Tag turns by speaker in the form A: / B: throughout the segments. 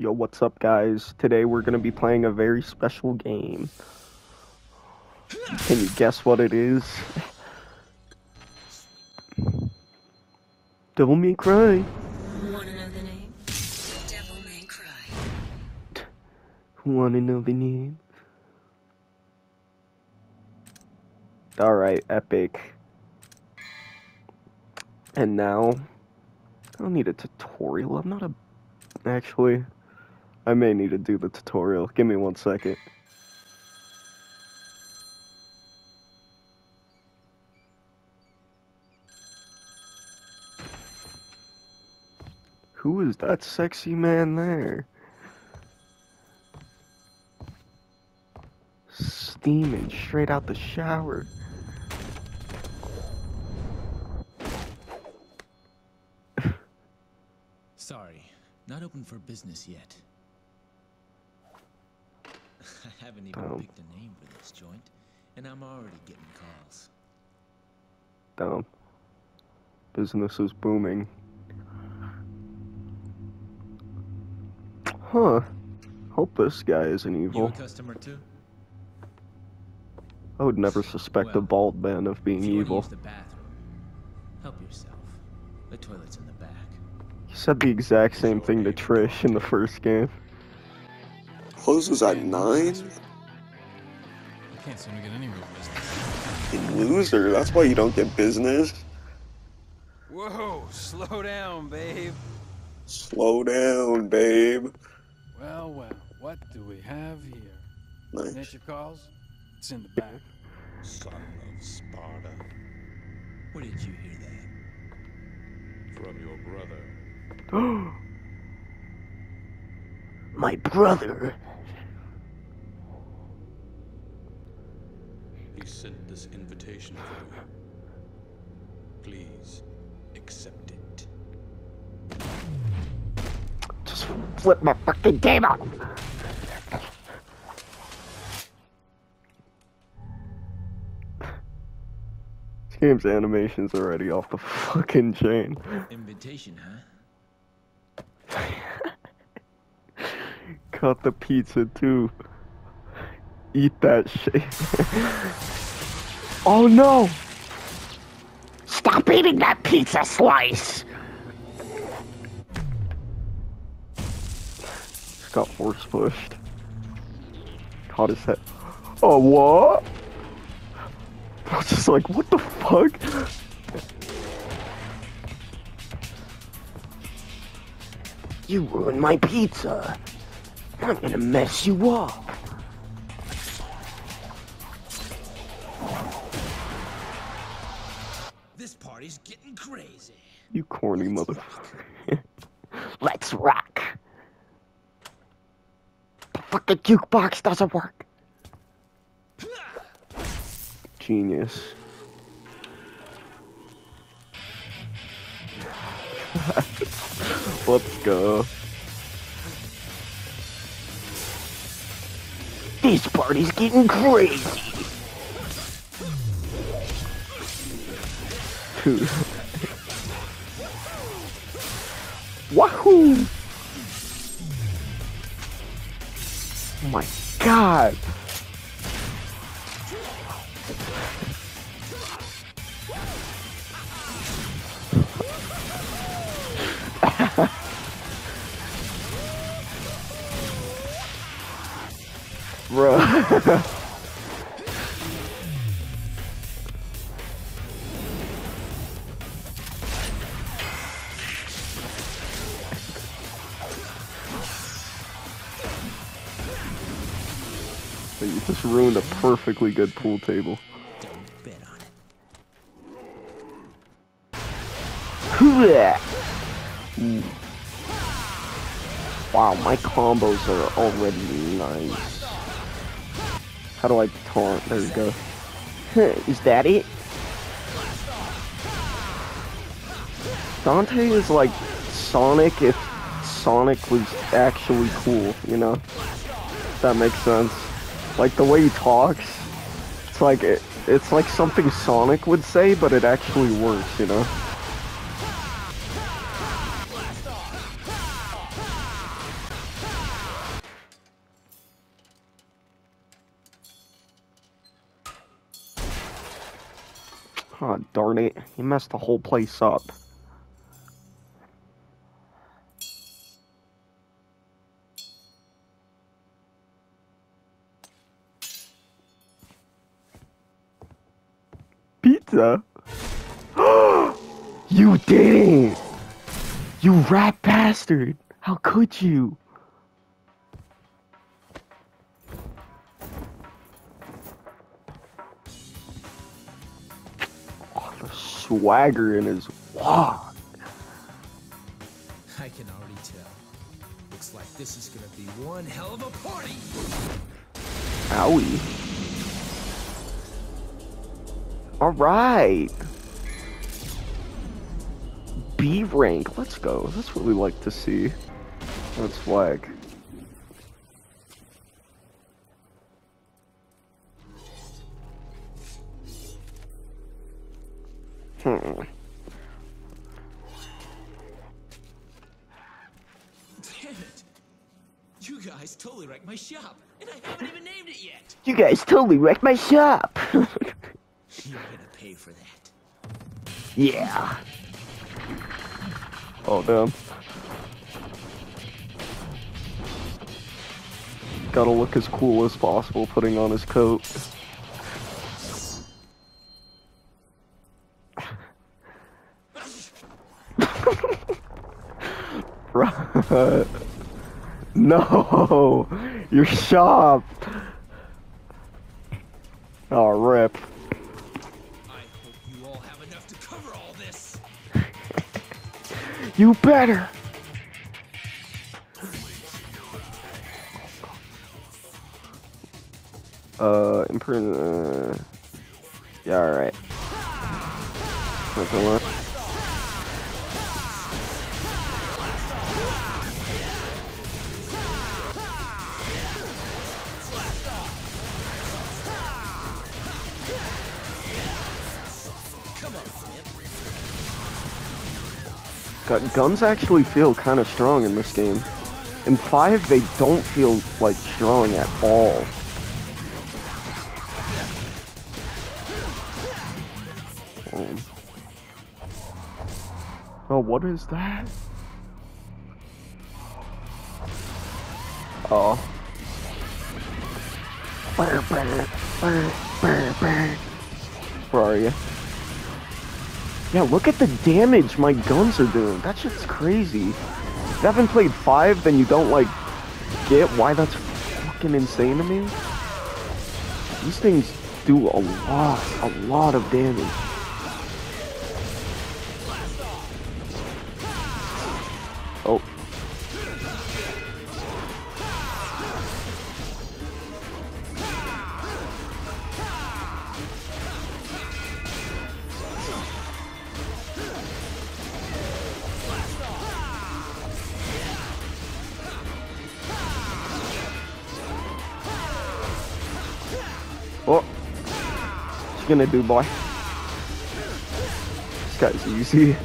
A: Yo, what's up, guys? Today we're gonna be playing a very special game. Can you guess what it is? Devil May Cry.
B: Wanna know the name? Devil May Cry.
A: Wanna know the name? Alright, epic. And now, I don't need a tutorial. I'm not a. Actually, I may need to do the tutorial. Give me one second. Who is that sexy man there? Steaming straight out the shower.
C: Sorry, not open for business yet. I haven't even
A: Oh.
C: picked a name for this joint, and I'm already getting calls.
A: Damn. Business is booming. Huh. Hope this guy isn't
C: You
A: evil.
C: a customer too?
A: I would never suspect a bald man of being
C: you
A: evil.
C: use the bathroom, help yourself. The toilet's in the back.
A: He said the exact same thing to Trish in the first game.
D: Closes at nine?
E: Can't seem to get any real business.
D: You loser. That's why you don't get business.
E: Whoa, slow down, babe.
D: Slow down, babe.
E: Well, well, what do we have here?
D: Nice.
E: Nature calls? It's in the back.
F: Son of Sparta,
C: Where did you hear that?
F: from your brother.
A: My brother.
F: He sent this invitation for you. Please accept it.
A: Just flip my fucking table. This game's animation's already off the fucking chain.
C: Invitation, huh?
A: Cut the pizza too. Eat that shit. oh no! Stop eating that pizza slice! Just got force pushed. Caught his head. Oh, what? I was just like, what the fuck? You ruined my pizza. I'm gonna mess you up. You corny motherfucker. Let's rock. The fucking jukebox doesn't work. Genius. Let's go. This party's getting crazy. Dude. Wahoo! Oh my god! Bro. ruined a perfectly good pool table.
C: Don't bet on it.
A: Wow, my combos are already nice. How do I taunt? There we go. Is that it? Dante is like Sonic if Sonic was actually cool, you know? If that makes sense. Like the way he talks, it's like it, it's like something Sonic would say, but it actually works, you know. Oh, darn it. He messed the whole place up. Pizza? you didn't! You rat bastard! How could you? Oh, the swagger in his walk.
C: I can already tell. Looks like this is gonna be one hell of a party.
A: Owie. Alright. B rank, let's go. That's what we like to see. That's flag. Hmm.
C: Damn it! You guys totally wrecked my shop, and I haven't even named it yet.
A: You guys totally wrecked my shop.
C: You're gonna pay for that.
A: yeah. Oh damn. Gotta look as cool as possible putting on his coat. Right. No, your shop.
C: Have enough to cover all this.
A: You better. Uh, improve. Uh, yeah, all right. Guns actually feel kind of strong in this game. In 5, they don't feel, like, strong at all. Oh, what is that? Oh. Where are you? Yeah, look at the damage my guns are doing. That shit's crazy. If you haven't played 5, then you don't, like, get why that's fucking insane to me. These things do a lot, a lot of damage. Gonna do, boy? This guy's easy.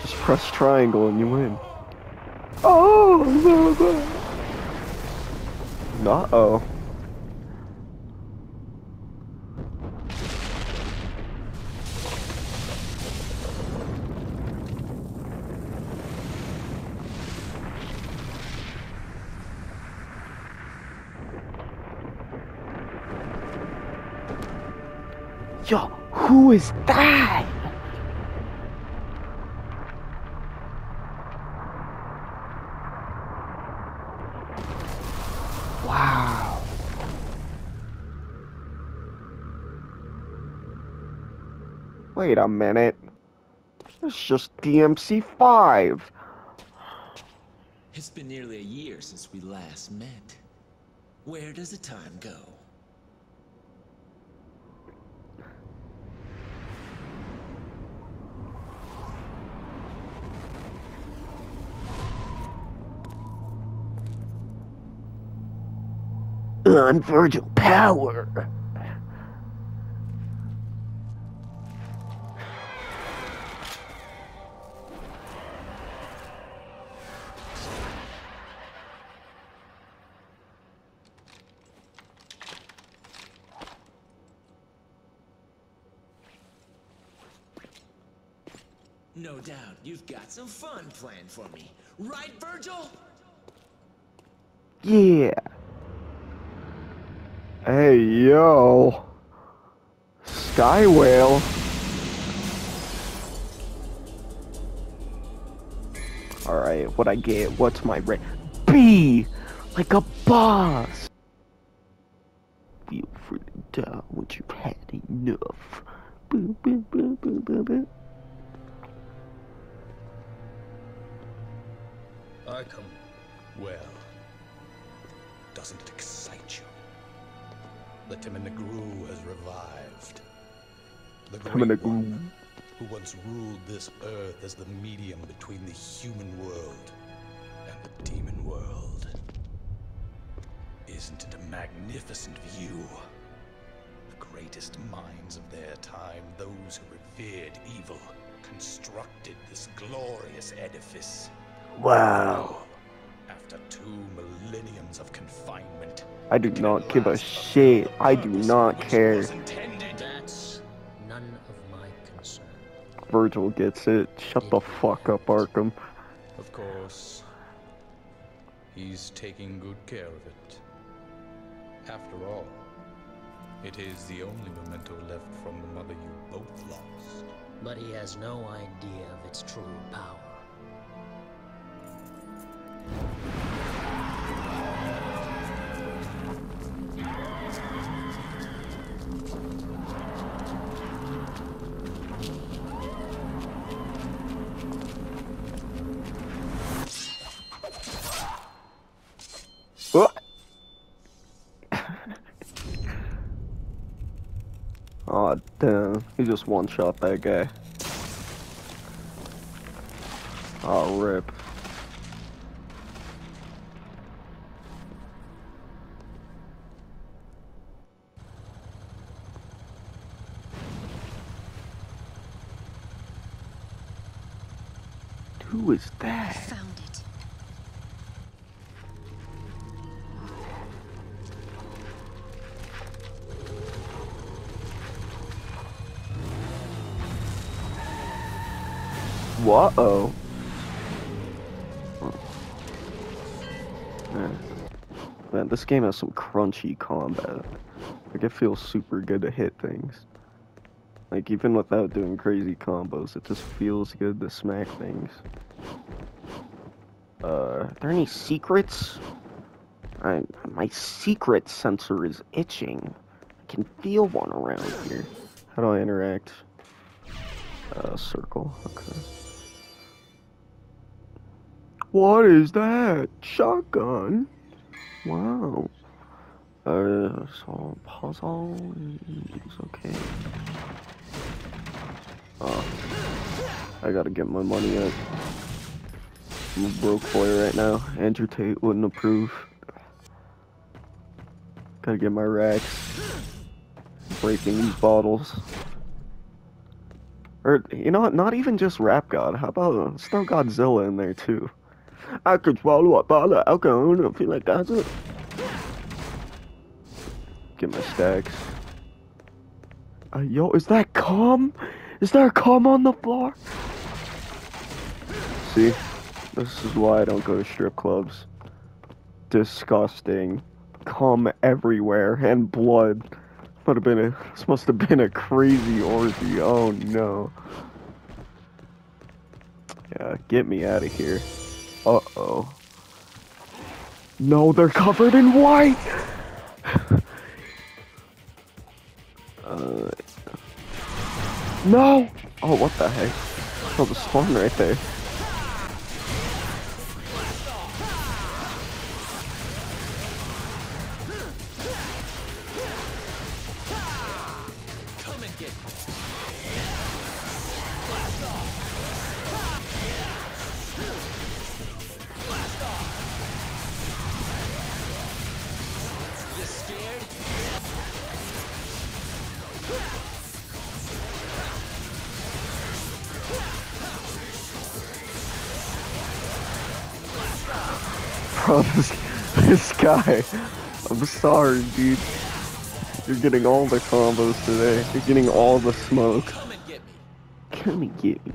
A: Just press triangle and you win. Oh, no, no. Uh-oh. Yo, who is that? Wow. Wait a minute. It's just DMC 5.
C: It's been nearly a year since we last met. Where does the time go?
A: on Vergil Power.
C: No doubt, you've got some fun planned for me. Right, Vergil?
A: Yeah. Hey, yo. Sky Whale. Alright, what I get? What's my rate? B! Like a boss! Feel free to die once you've had enough. Boo, boo, boo, boo, boo, boo.
F: Arkham. Well, doesn't it? The Temen-ni-gru has revived. The
A: I'm
F: Great. One, who once ruled this earth as the medium between the human world and the demon world. Isn't it a magnificent view? The greatest minds of their time, those who revered evil, constructed this glorious edifice.
A: Wow.
F: After two millenniums of confinement,
A: I do not give a shit. I do not care.
G: That's none of my concern.
A: Vergil gets it. Shut the fuck up, Arkham.
F: Of course, he's taking good care of it. After all, it is the only memento left from the mother you both lost.
G: But he has no idea of its true power.
A: Oh damn, he just one shot that guy. Oh rip. Who is that?
B: Found it.
A: What? Oh. Man, this game has some crunchy combat. Like, it feels super good to hit things. Like, even without doing crazy combos, it just feels good to smack things. Uh, are there any secrets? I, my secret sensor is itching. I can feel one around here. How do I interact? Uh, circle. Okay. What is that? Shotgun? Wow. Uh, so puzzle is okay. Oh, I gotta get my money up. Broke boy right now. Andrew Tate wouldn't approve. Gotta get my racks. Breaking these bottles. Or, you know what, not even just Rap God. How about throw Godzilla in there too? I could swallow a bottle of alcohol and feel like Godzilla. Get my stacks. Uh, yo, is that cum? Is there cum on the floor? See? This is why I don't go to strip clubs. Disgusting. Cum everywhere and blood. Must have been a this must have been a crazy orgy. Oh no. Yeah, get me out of here. Uh oh. No, they're covered in white! uh No! Oh what the heck? Oh the spawn right there. Bro, this, this guy. I'm sorry, dude. You're getting all the combos today. You're getting all the smoke.
C: Come and get me.
A: Come and get me.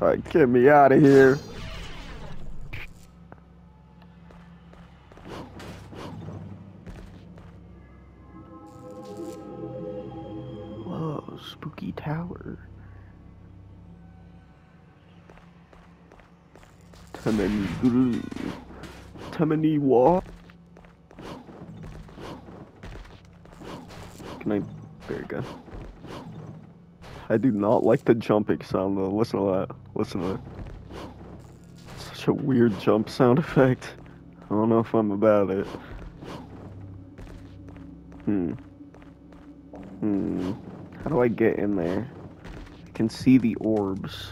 A: Alright, get me out of here. Whoa, spooky tower. Guru. Temeni what? Can I? There you go. I do not like the jumping sound though. Listen to that. Listen to it. Such a weird jump sound effect. I don't know if I'm about it. Hmm. Hmm. How do I get in there? I can see the orbs.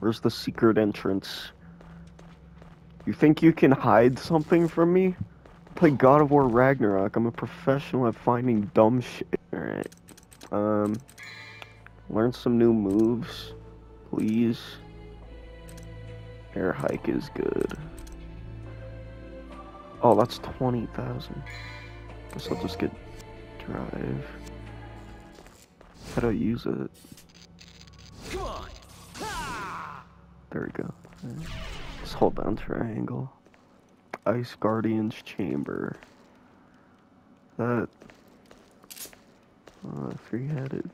A: Where's the secret entrance? You think you can hide something from me? Play God of War Ragnarok. I'm a professional at finding dumb shit. Alright. Um, learn some new moves, please. Air hike is good. Oh, that's 20,000. Guess I'll just get drive. How do I use it? There we go. Just hold down triangle. Ice Guardian's Chamber. That. Uh, three headed.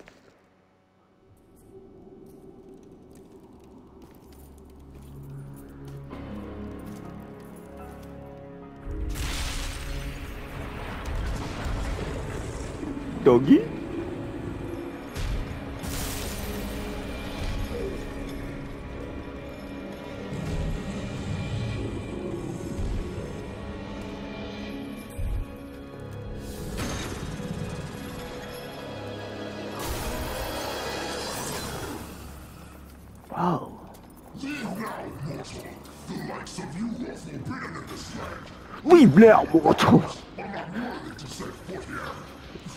A: Doggy? Leave now!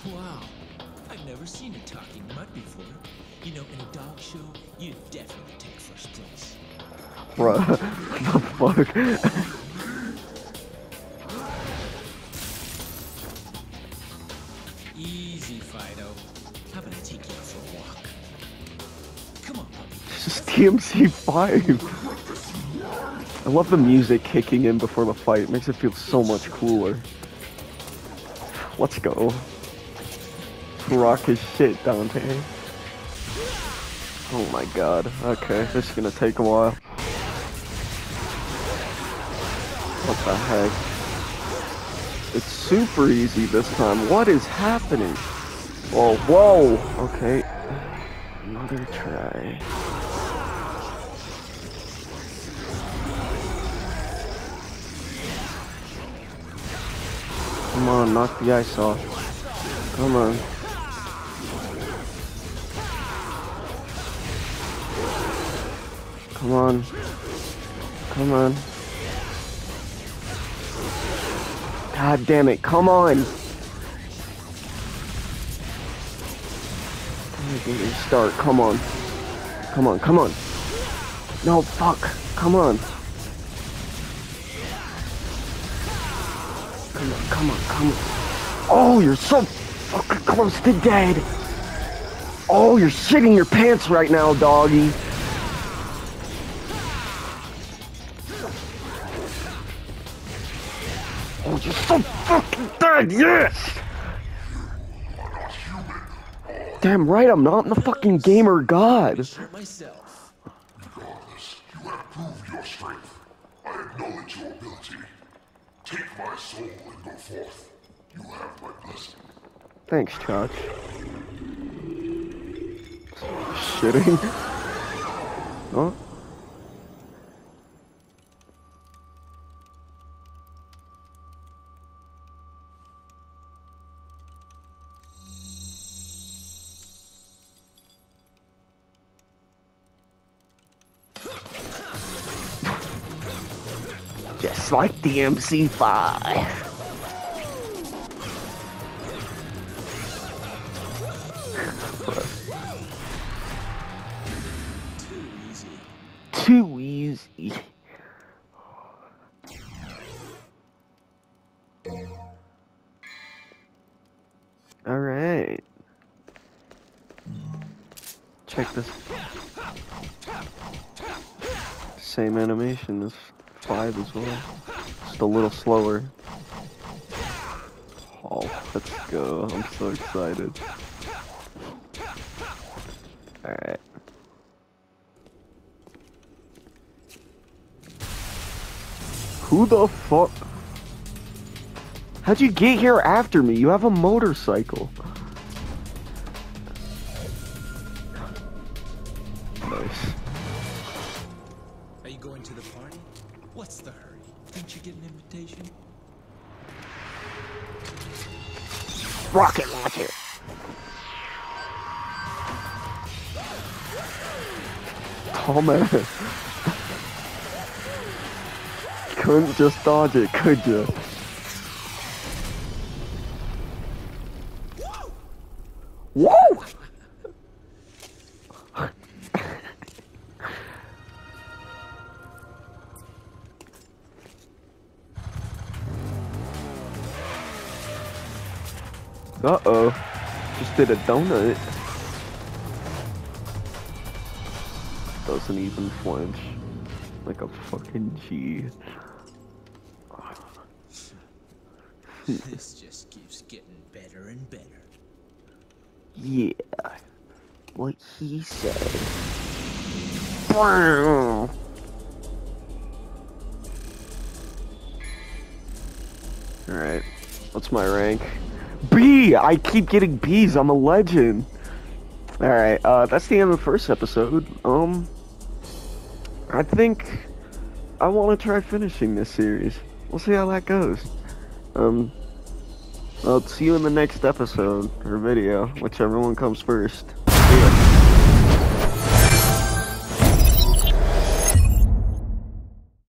C: Wow. I've never seen a talking mud before. You know, in a dog show, you definitely take first place.
A: Bruh, the fuck?
C: Easy, Fido. How about I take you for a walk? Come on, puppy.
A: This is DMC 5. I love the music kicking in before the fight. It makes it feel so much cooler. Let's go. Rock his shit, Dante. Oh my god. Okay, this is gonna take a while. What the heck? It's super easy this time. What is happening? Whoa, whoa! Okay. Another try. Come on, knock the ice off. Come on. Come on. Come on. God damn it, come on! Start, come on. Come on, come on. No, fuck. Come on. Come on, come on, come on. Oh, you're so fucking close to dead. Oh, you're shitting your pants right now, doggy. Oh, you're so fucking dead, yes! Damn right I'm not. I'm the fucking gamer god.
C: Myself.
H: Regardless, you have proved your strength. I acknowledge your ability. Take my soul and go forth. You have my blessing.
A: Thanks, Chuck. Shitting. Huh? Just like the MC5.
C: Too easy.
A: All right. Check this. same animation 5 as well. Just a little slower. Oh, let's go. I'm so excited. Alright. Who the fuck? How'd you get here after me? You have a motorcycle. Rocket launcher. Man. Couldn't just dodge it, could you? Did a donut. Doesn't even flinch. Like a fucking G.
C: this just keeps getting better and better.
A: Yeah. What he said. Wow. Alright. What's my rank? B! I keep getting B's. I'm a legend. Alright, uh, that's the end of the first episode. Um, I think I want to try finishing this series. We'll see how that goes. Um, I'll see you in the next episode or video, whichever one comes first.